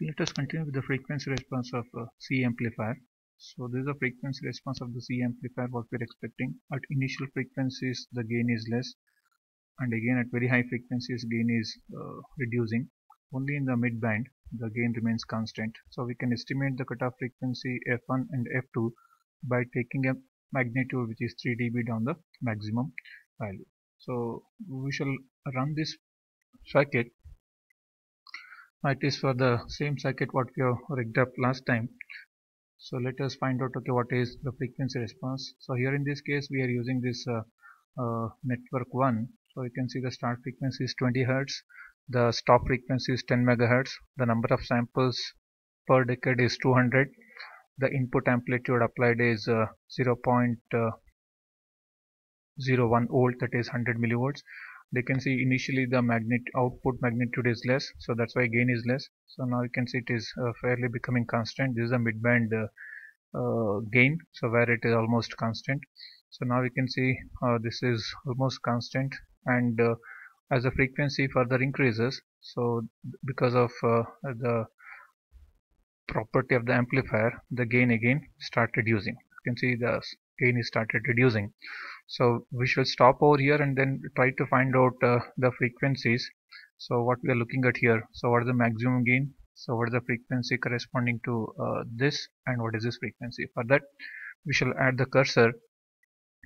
Let us continue with the frequency response of uh, C amplifier. So this is the frequency response of the C amplifier what we are expecting. At initial frequencies the gain is less and again at very high frequencies gain is uh, reducing. Only in the mid band the gain remains constant. So we can estimate the cutoff frequency F1 and F2 by taking a magnitude which is 3 dB down the maximum value. So we shall run this circuit it is for the same circuit what we have rigged up last time. So let us find out okay what is the frequency response. So here in this case we are using this uh, uh, network 1 so you can see the start frequency is 20 hertz the stop frequency is 10 megahertz the number of samples per decade is 200 the input amplitude applied is uh, 0.01 uh, volt that is 100 millivolts they can see initially the magnet output magnitude is less so that's why gain is less. So now you can see it is uh, fairly becoming constant. This is a midband uh, uh, gain so where it is almost constant. So now we can see uh, this is almost constant and uh, as the frequency further increases so because of the property of the amplifier the gain again start reducing you can see the gain is started reducing. So we should stop over here and then try to find out uh, the frequencies. So what we are looking at here. So what is the maximum gain? So what is the frequency corresponding to uh, this? And what is this frequency? For that we shall add the cursor.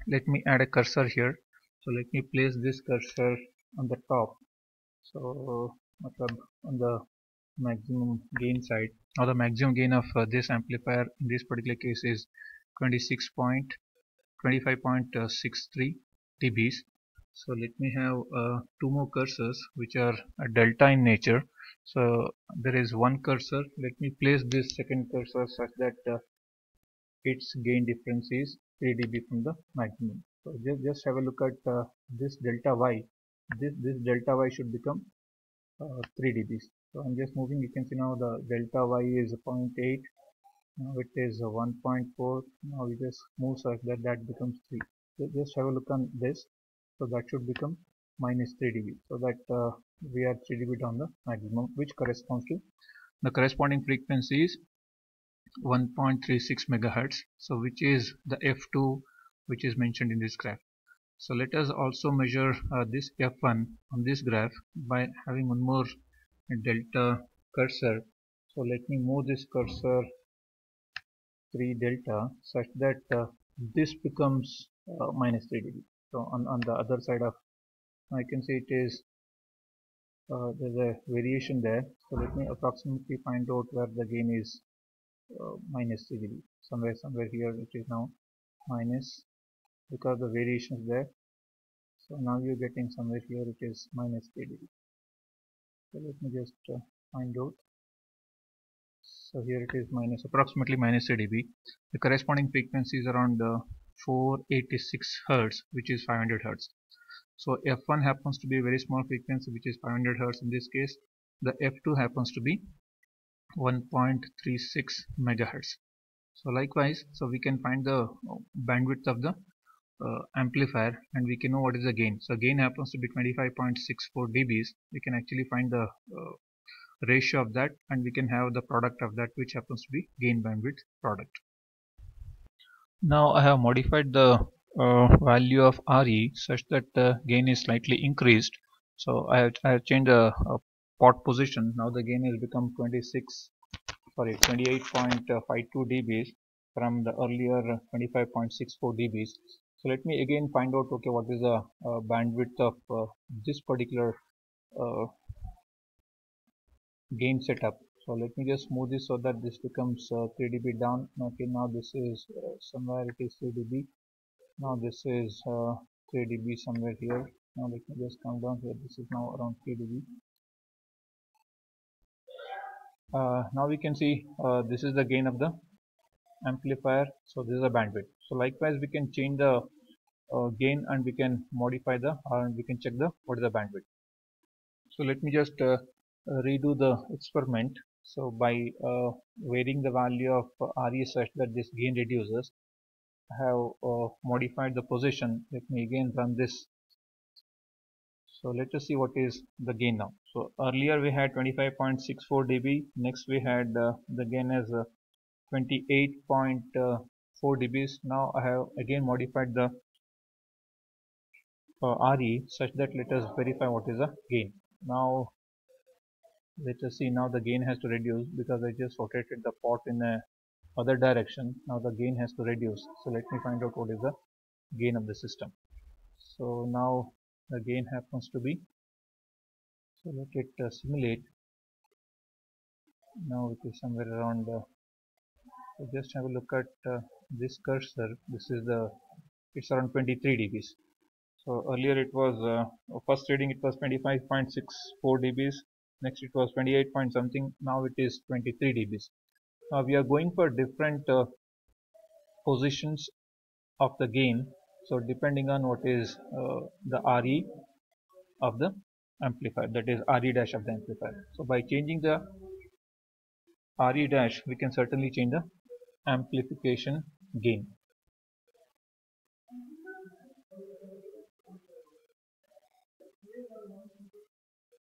Let me add a cursor here. So let me place this cursor on the top. So on the maximum gain side. Now the maximum gain of uh, this amplifier in this particular case is 26 point 25.63 dBs. So let me have uh, two more cursors which are delta in nature. So there is one cursor. Let me place this second cursor such that uh, its gain difference is 3 dB from the maximum. So just, just have a look at uh, this delta y. This this delta y should become uh, 3 dBs. So I'm just moving. You can see now the delta y is 0.8 now it is 1.4 now we just move such that that becomes 3 so just have a look on this. So that should become minus 3 dB. So that uh, we are 3 dB down the maximum which corresponds to the corresponding frequency is 1.36 megahertz. So which is the f2 which is mentioned in this graph. So let us also measure uh, this f1 on this graph by having one more delta cursor. So let me move this cursor 3 delta such that uh, this becomes uh, minus 3 dB. So on, on the other side of I can see it is uh, there's a variation there. So let me approximately find out where the gain is minus 3 dB. Somewhere somewhere here it is now minus because the variation is there. So now you're getting somewhere here it is minus 3 dB. So let me just uh, find out so here it is minus approximately minus 3 dB the corresponding frequency is around uh, 486 hertz which is 500 hertz. So f1 happens to be a very small frequency which is 500 hertz in this case. The f2 happens to be 1.36 megahertz. So likewise so we can find the uh, bandwidth of the uh, amplifier and we can know what is the gain. So gain happens to be 25.64 dBs. We can actually find the uh, ratio of that and we can have the product of that which happens to be gain bandwidth product. Now I have modified the uh, value of RE such that the gain is slightly increased. So I have, I have changed the uh, pot position. Now the gain has become 26, sorry 28.52 dBs from the earlier 25.64 dBs. So let me again find out okay what is the uh, bandwidth of uh, this particular uh, gain setup. So let me just move this so that this becomes uh, 3 dB down. Okay now this is uh, somewhere it is 3 dB now this is uh, 3 dB somewhere here. Now let me just come down here. This is now around 3 dB uh, now we can see uh, this is the gain of the amplifier. So this is a bandwidth. So likewise we can change the uh, gain and we can modify the or we can check the what is the bandwidth. So let me just redo the experiment. So by uh, varying the value of uh, RE such that this gain reduces I have uh, modified the position. Let me again run this. So let us see what is the gain now. So earlier we had 25.64 dB. Next we had uh, the gain as uh, 28.4 dBs now I have again modified the uh, RE such that let us verify what is the gain. Now let us see now the gain has to reduce because I just rotated the pot in a other direction. Now the gain has to reduce. So let me find out what is the gain of the system. So now the gain happens to be so let it uh, simulate. Now it is somewhere around uh, so just have a look at uh, this cursor. This is the it's around 23 dBs. So earlier it was uh, first reading it was 25.64 dBs next it was 28 point something now it is 23 dBs now we are going for different uh, positions of the gain. So depending on what is uh, the RE of the amplifier that is RE dash of the amplifier. So by changing the RE dash we can certainly change the amplification gain